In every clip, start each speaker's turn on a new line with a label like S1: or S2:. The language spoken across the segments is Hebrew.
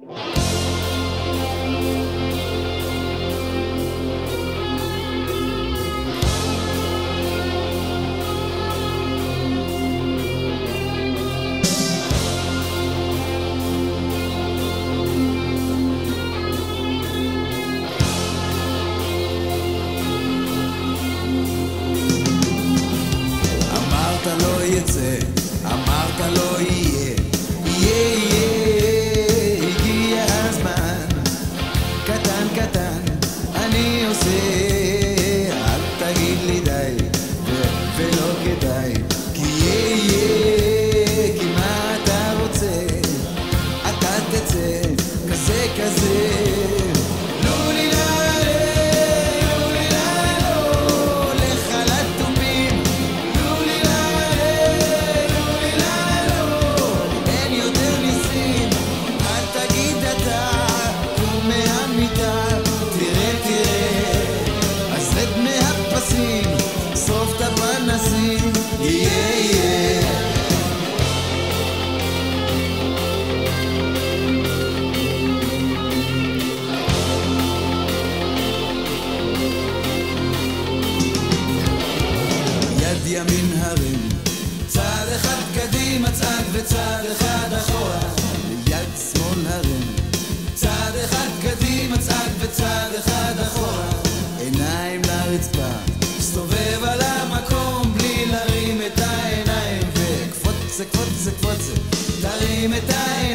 S1: you Ketten, ketten בין הרים. צעד אחד קדימה צעד וצעד אחד אחורה, ליד שמאל הרים. צעד אחד קדימה צעד וצעד אחד אחורה, עיניים לרצפה. סובב על המקום בלי להרים את העיניים, וקפוץ זה קפוץ קפוץ זה, תרים את העיניים.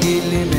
S1: gelme